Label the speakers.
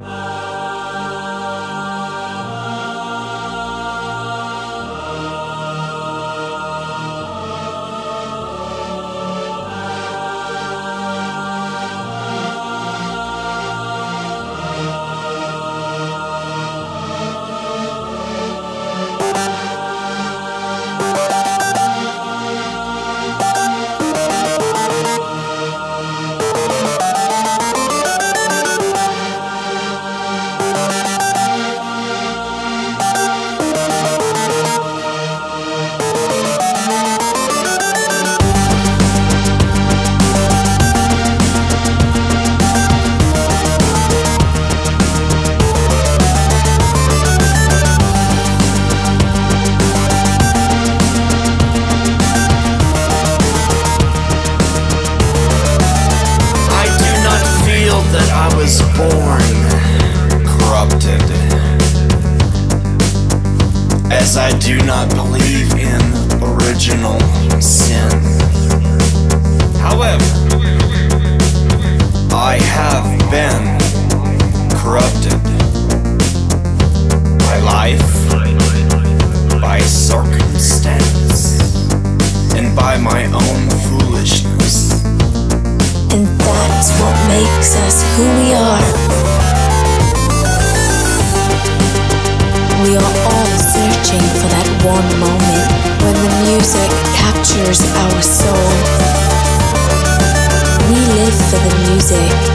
Speaker 1: I born corrupted. As I do not believe in original sin. However, I have been corrupted
Speaker 2: makes us who we are. We are all searching for that one moment when the music captures our soul. We live for the music.